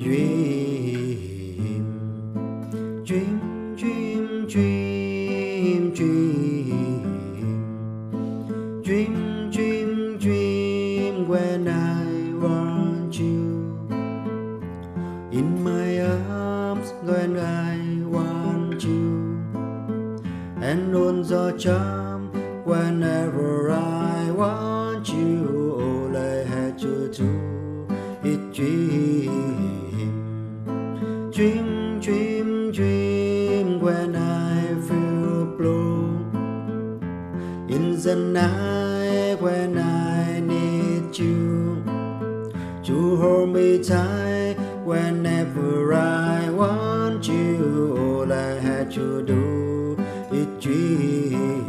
dream, dream, dream, dream, dream, dream, dream, dream when I want you. In my arms when I want you. And on the charm whenever I want you dream dream dream when I feel blue in the night when I need you you hold me tight whenever I want you. All I had to do is dream.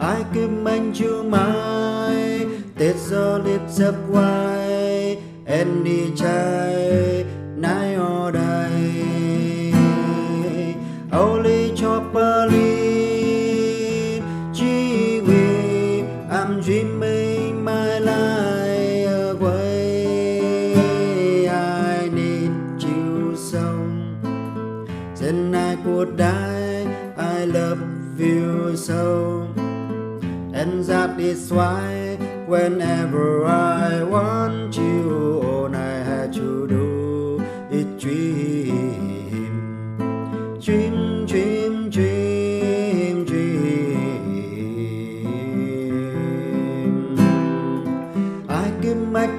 I can make you mine. There's a little why đi child night or day. Only properly, gee we I'm dreaming my life away. I need you so. Then I could die. I love you so. And that is why whenever I want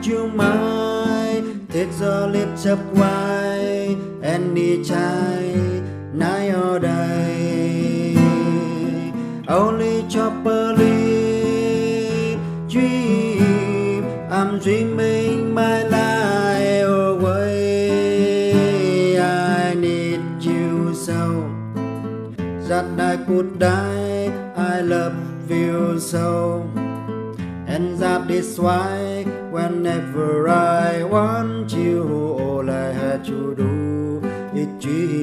can make you mine. Take the lips any chai Nai ở đây Only properly dream. I'm dreaming my life away. I need you so that I could die. I love you so. And that is why whenever I want you, all I had to do is dream.